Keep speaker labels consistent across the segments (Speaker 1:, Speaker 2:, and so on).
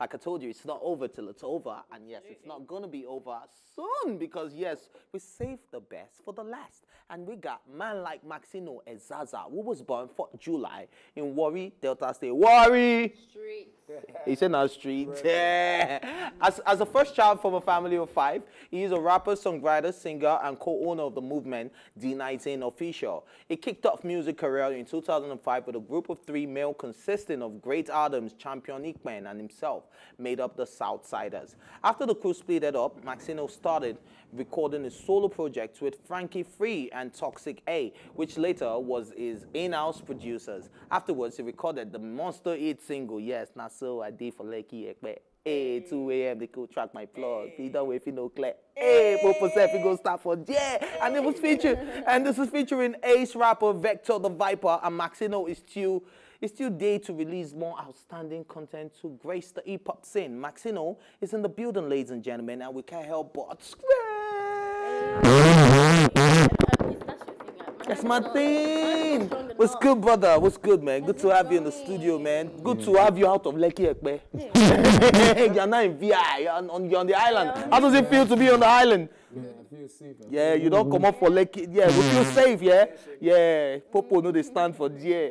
Speaker 1: like I told you, it's not over till it's over. And yes, it's not going to be over soon because, yes, we saved the best for the last. And we got man like Maxino Ezaza, who was born 4th July in Warri, Delta State. Warri!
Speaker 2: Street.
Speaker 1: He said not street. Yeah. As, as a first child from a family of five, he is a rapper, songwriter, singer, and co-owner of the movement D19 Official. He kicked off music career in 2005 with a group of three male consisting of Great Adams, Champion Ikpen, and himself, made up the Southsiders. After the crew split up, Maxino started recording his solo projects with Frankie Free and Toxic A, which later was his in-house producers. Afterwards, he recorded the monster hit single, Yes, Not So I Did for Lekki Epe. Hey, 2 a.m. they could track my plug. He don't wait if you know clear. Hey, Popo Sef, he go start for yeah. And it was featured, and this is featuring Ace rapper Vector the Viper, and Maxino is still is still there to release more outstanding content to grace the hip hop scene. Maxino is in the building, ladies and gentlemen, and we can't help but scream. That's my thing. What's good, brother? What's good, man? Good to have you in the studio, man. Good to have you out of Lekki Epe. you're not in VI. You're on, the island. How does it feel to be on the island?
Speaker 3: Yeah, feel safe.
Speaker 1: Yeah, you don't come up for Lekki. Yeah, we feel safe, yeah? Yeah. Popo know they stand for yeah.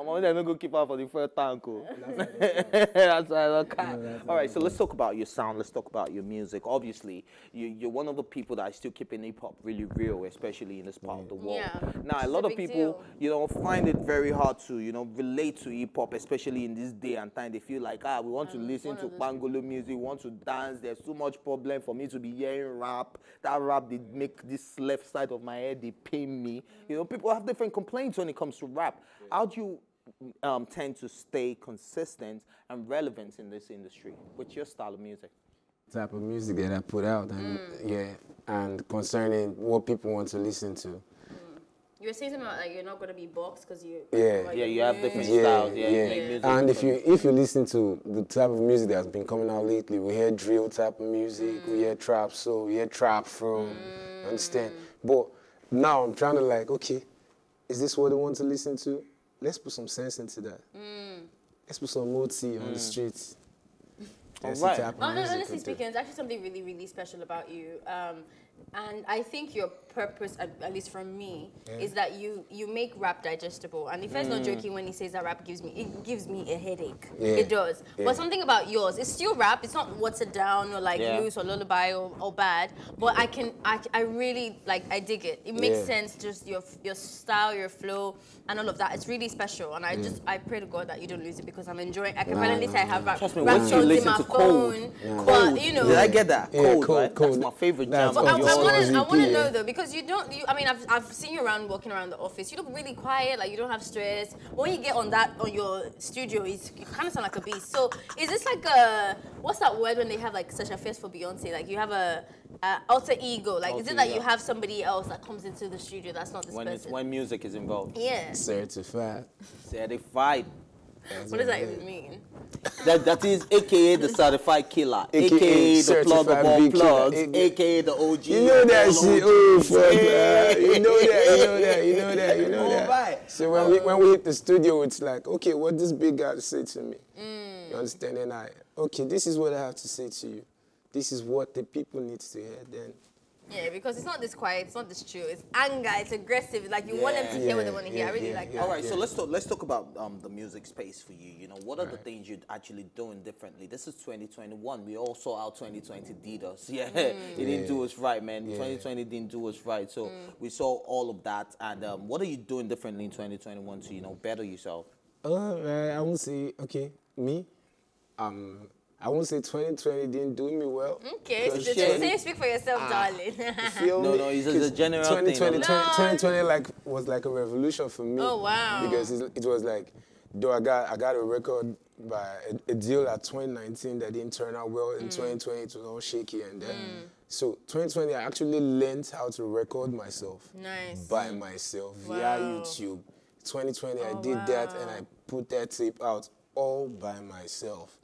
Speaker 1: I'm only not go keep out for the first tank. oh. That's why I look at. All right, so let's talk about your sound. Let's talk about your music. Obviously, you, you're one of the people that is still keeping hip hop really real, especially in this part of the world.
Speaker 2: Yeah,
Speaker 1: Now, a lot
Speaker 2: a
Speaker 1: of people,
Speaker 2: deal.
Speaker 1: you know, find it very hard to, you know, relate to hip hop, especially in this day and time. They feel like, ah, we want to listen to Pangolo music, we want to dance. There's too much problem for me to be hearing rap. That rap, they make this left side of my head, they pain me. You know, people have different complaints when it comes to rap. How do you um, tend to stay consistent and relevant in this industry? What's your style of music?
Speaker 3: type of music that I put out, and
Speaker 2: Mm.
Speaker 3: yeah, and concerning what people want to listen to.
Speaker 2: You were saying something about like you're not gonna be boxed because you.
Speaker 3: Yeah.
Speaker 2: like,
Speaker 1: Yeah, you have different
Speaker 3: Yeah,
Speaker 1: styles. Yeah, you
Speaker 3: yeah.
Speaker 1: make music
Speaker 3: And if you if you listen to the type of music that's been coming out lately, we hear drill type of music, we hear trap, so we hear trap from, understand? But now I'm trying to like, okay, is this what they want to listen to? Let's put some sense into that. Let's put some moti on the streets. That's
Speaker 1: Alright.
Speaker 3: the type of
Speaker 2: Hon-
Speaker 3: music
Speaker 2: Honestly speaking, it's actually something really, really special about you. Um, and I think your purpose, at, at least for me, is that you you make rap digestible. And if he's not joking when he says that rap gives me it gives me a headache.
Speaker 3: Mm. Yeah.
Speaker 2: It does.
Speaker 3: Yeah.
Speaker 2: But something about yours, it's still rap. It's not watered down or like
Speaker 1: Yeah.
Speaker 2: loose or lullaby or, or bad. But I can I, I really like I dig it. It makes
Speaker 3: Yeah.
Speaker 2: sense. Just your your style, your flow, and all of that. It's really special. And I just I pray to God that you don't lose it because I'm enjoying. I can
Speaker 3: Nah,
Speaker 2: finally
Speaker 3: nah,
Speaker 2: say I have rap,
Speaker 1: Trust me,
Speaker 2: rap
Speaker 1: you
Speaker 2: songs in
Speaker 1: listen
Speaker 2: my
Speaker 1: to
Speaker 2: phone.
Speaker 1: Cold,
Speaker 2: But you know.
Speaker 1: did I get that?
Speaker 3: Yeah,
Speaker 1: Cold,
Speaker 3: Cold,
Speaker 1: right?
Speaker 3: Cold.
Speaker 1: That's my favorite
Speaker 3: That's
Speaker 1: jam
Speaker 2: But I,
Speaker 1: of
Speaker 3: Of
Speaker 2: I
Speaker 1: yours.
Speaker 3: yours.
Speaker 2: want to, I want to know though because you don't. You, I mean, I've, I've seen you around walking around the office. You look really quiet, like you don't have stress. When you get on that on your studio, it's, you kind of sound like a beast. So is this like a what's that word when they have like such a face for Beyonce? Like you have a, a alter ego. Like is it that
Speaker 1: ego.
Speaker 2: you have somebody else that comes into the studio that's not this
Speaker 1: When, it's,
Speaker 2: person?
Speaker 1: when music is involved.
Speaker 2: yeah.
Speaker 3: Certified.
Speaker 1: Certified.
Speaker 2: What does that even mean?
Speaker 1: That, that is AKA the certified killer,
Speaker 3: AKA
Speaker 1: AKA, the plug of
Speaker 3: certified
Speaker 1: all
Speaker 3: big killer,
Speaker 1: plugs, AKA the OG.
Speaker 3: You know that
Speaker 1: all
Speaker 3: shit.
Speaker 1: OGs.
Speaker 3: Oh, fuck
Speaker 1: Yeah.
Speaker 3: You know that. You know that. You know that. You know that.
Speaker 1: Alright.
Speaker 3: So when we when we hit the studio, it's like, okay, what this big guy say to me?
Speaker 2: Mm.
Speaker 3: You understand? And I, okay, this is what I have to say to you. This is what the people need to hear. Then
Speaker 2: Yeah, because it's not this quiet, it's not this chill. It's anger, it's aggressive. Like you want them to hear what they
Speaker 3: Yeah,
Speaker 2: want to hear. I really
Speaker 3: yeah,
Speaker 2: like
Speaker 3: yeah.
Speaker 2: that.
Speaker 1: All right, so let's talk. Let's talk about um, the music space for you. You know, what are the things you're actually doing differently? This is 2021. We all saw how 2020 did us. Yeah,
Speaker 2: Mm.
Speaker 1: it didn't
Speaker 3: Yeah.
Speaker 1: do us right, man.
Speaker 3: Yeah.
Speaker 1: 2020 didn't do us right. So we saw all of that. And um, what are you doing differently in 2021 to you know better yourself?
Speaker 3: Uh, I I won't say okay. Me, um, I won't say 2020 didn't do me well.
Speaker 2: Okay, so
Speaker 3: Because
Speaker 2: just say speak for yourself, darling.
Speaker 3: Feel
Speaker 1: No,
Speaker 3: me?
Speaker 1: no, it's a- it's a
Speaker 3: 'Cause
Speaker 1: general thing,
Speaker 3: 2020,
Speaker 1: no?
Speaker 3: 2020 like was like a revolution for me.
Speaker 2: Oh, wow.
Speaker 3: Because it, it was like, though I got I got a record by a, a deal at 2019 that didn't turn out well.
Speaker 2: Mm.
Speaker 3: In 2020 it was all shaky and then. So 2020 I actually learned how to record myself
Speaker 2: nice.
Speaker 3: by myself via YouTube. 2020 I
Speaker 2: Oh,
Speaker 3: did that and. I put that tape out all by myself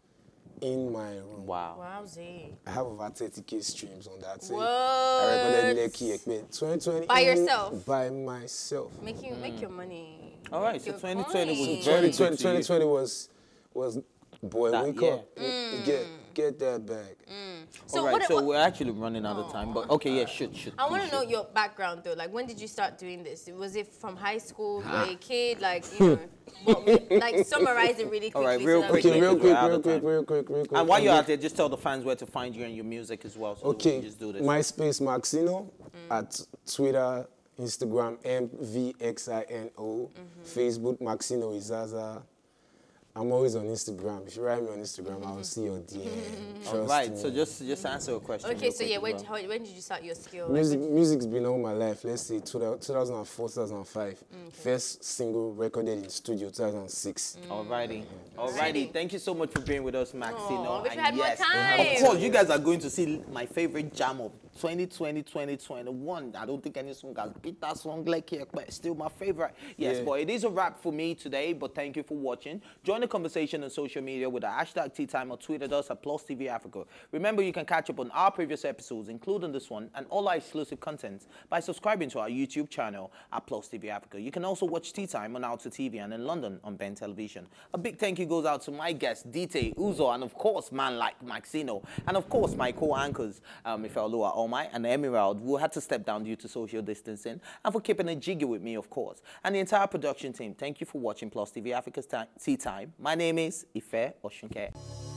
Speaker 3: in my room.
Speaker 1: Wow.
Speaker 2: Wowzy.
Speaker 3: I have over 30k streams on that tape.
Speaker 2: What?
Speaker 3: I recorded Lekki Epe 2020
Speaker 2: By yourself?
Speaker 3: By myself.
Speaker 2: Make you make your money.
Speaker 1: All right,
Speaker 2: Make
Speaker 1: so 2020 was
Speaker 2: coin.
Speaker 1: very good
Speaker 3: 2020,
Speaker 1: to
Speaker 3: 2020 was was Boy,
Speaker 1: That-
Speaker 3: wake
Speaker 1: yeah.
Speaker 3: up. Get get that bag. Mm.
Speaker 2: So
Speaker 1: All right,
Speaker 2: what?
Speaker 1: so
Speaker 2: what
Speaker 1: we're actually running out of time, but oh. okay, yeah, shoot, shoot.
Speaker 2: I want to know your background though. Like, when did you start doing this? Was it from high school? Were you a kid? Like, you know, what, like summarize it really quickly.
Speaker 1: right,
Speaker 2: so
Speaker 1: real
Speaker 2: that
Speaker 1: quick,
Speaker 3: Okay, real quick,
Speaker 1: we're
Speaker 3: real quick, real quick, real quick.
Speaker 1: And while you're out there, just tell the fans where to find you and your music as well. So
Speaker 3: Okay,
Speaker 1: just do this.
Speaker 3: MySpace Maxino mm. at Twitter, Instagram MVXINO, mm-hmm. Facebook Maxino Ezaza. I'm always on Instagram. If you write me on Instagram, I'll see your DM.
Speaker 1: All
Speaker 3: Trust
Speaker 1: right, so just just answer a question.
Speaker 2: Okay, so yeah, when, how, when did you start your skill?
Speaker 3: Music, music's been all my life. Let's say 2004, 2005. Mm, First single recorded in studio 2006. Mm.
Speaker 1: Alrighty. Alrighty. Thank you so much for being with us, Maxino.
Speaker 2: Aw, wish we
Speaker 1: And
Speaker 2: had more
Speaker 1: yes,
Speaker 2: time.
Speaker 1: Of course, you guys are going to see my favorite jam of 2020, 2021. I don't think any song has beat that song like here, but it's still my favorite. Yes,
Speaker 3: Yeah.
Speaker 1: but it is a wrap for me today, but thank you for watching. Join the conversation on social media with the hashtag Tea Time or tweet at us at Plus TV Africa. Remember, you can catch up on our previous episodes, including this one, and all our exclusive content by subscribing to our YouTube channel at Plus TV Africa. You can also watch Tea Time on Alta TV and in London on Ben Television. A big thank you goes out to my guests, Dite, Uzo, and of course, man like Maxino, and of course, my co-anchors, um, Ifeolua Omai and Emerald, who had to step down due to social distancing, and for keeping it jiggy with me, of course. And the entire production team, thank you for watching Plus TV Africa's Tea Time. My name is Ife Oshunke.